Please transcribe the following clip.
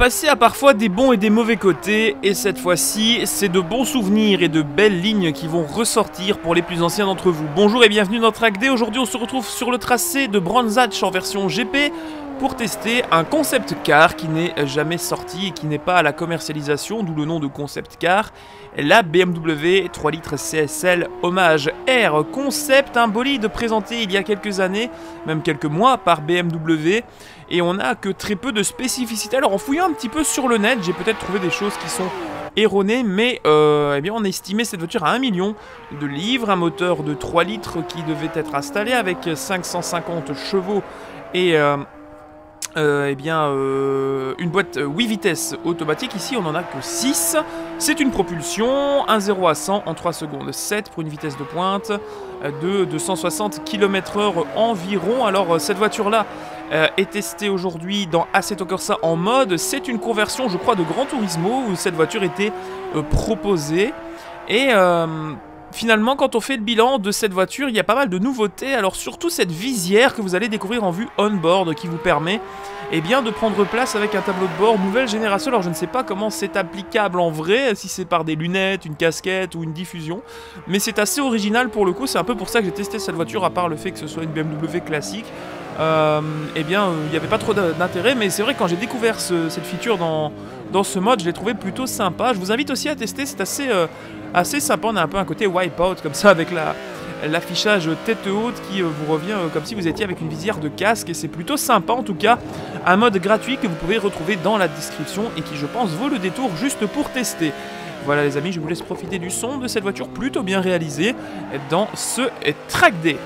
passé a parfois des bons et des mauvais côtés, et cette fois-ci, c'est de bons souvenirs et de belles lignes qui vont ressortir pour les plus anciens d'entre vous. Bonjour et bienvenue dans Track D. Aujourd'hui, on se retrouve sur le tracé de Brands Hatch en version GP pour tester un concept car qui n'est jamais sorti et qui n'est pas à la commercialisation, d'où le nom de concept car, la BMW 3 litres CSL Hommage R Concept, un bolide présenté il y a quelques années, même quelques mois par BMW, et on n'a que très peu de spécificités. Alors en fouillant un petit peu sur le net, j'ai peut-être trouvé des choses qui sont erronées, mais euh, eh bien, on a estimé cette voiture à 1 million de livres, un moteur de 3 litres qui devait être installé avec 550 chevaux et... Euh, euh, eh bien, euh, une boîte 8 vitesses automatique, ici on en a que 6. C'est une propulsion, 1 0 à 100 en 3 secondes 7 pour une vitesse de pointe euh, de 260 km/h environ. Alors cette voiture-là est testée aujourd'hui dans Assetto Corsa en mode. C'est une conversion, je crois, de Gran Turismo où cette voiture était proposée. Et finalement, quand on fait le bilan de cette voiture, il y a pas mal de nouveautés. Alors surtout cette visière que vous allez découvrir en vue on-board qui vous permet eh bien, de prendre place avec un tableau de bord nouvelle génération. Alors je ne sais pas comment c'est applicable en vrai, si c'est par des lunettes, une casquette ou une diffusion. Mais c'est assez original pour le coup. C'est un peu pour ça que j'ai testé cette voiture, à part le fait que ce soit une BMW classique. Euh, eh bien, il n'y avait pas trop d'intérêt. Mais c'est vrai quand j'ai découvert cette feature dans, dans ce mode, je l'ai trouvé plutôt sympa. Je vous invite aussi à tester, c'est assez... Euh, assez sympa. On a un peu un côté wipeout comme ça avec la l'affichage tête haute qui euh, vous revient euh, comme si vous étiez avec une visière de casque et c'est plutôt sympa en tout cas un mode gratuit que vous pouvez retrouver dans la description et qui je pense vaut le détour juste pour tester voilà les amis je vous laisse profiter du son de cette voiture plutôt bien réalisée dans ce track day